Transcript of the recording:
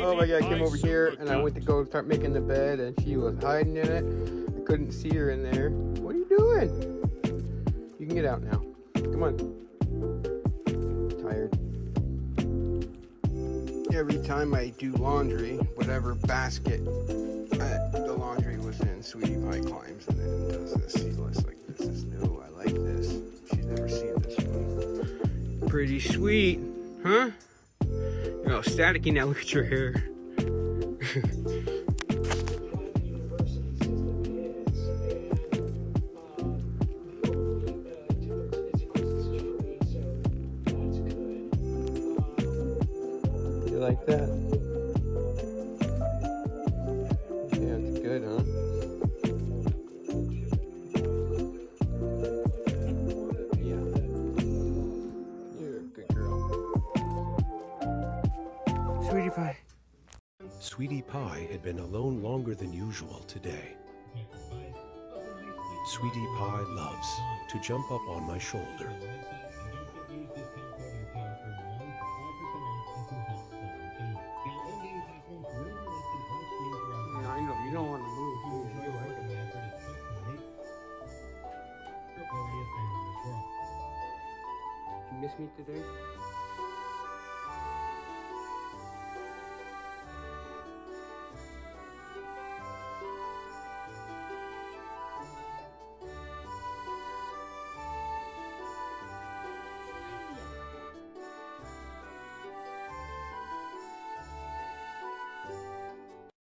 Oh my god, I came over here and I went to go start making the bed and she was hiding in it. I couldn't see her in there. What are you doing? You can get out now. Come on. Tired. Every time I do laundry, whatever basket uh, the laundry was in, Sweetie Pie climbs and then does this. She looks like this is new. I like this. She's never seen this one. Pretty sweet, huh? Oh, You're staticky now. Look at your hair. You like that? Sweetie pie. Sweetie Pie had been alone longer than usual today. Sweetie Pie loves to jump up on my shoulder. Yeah, I know. You don't want to move. You you like it. You miss me today?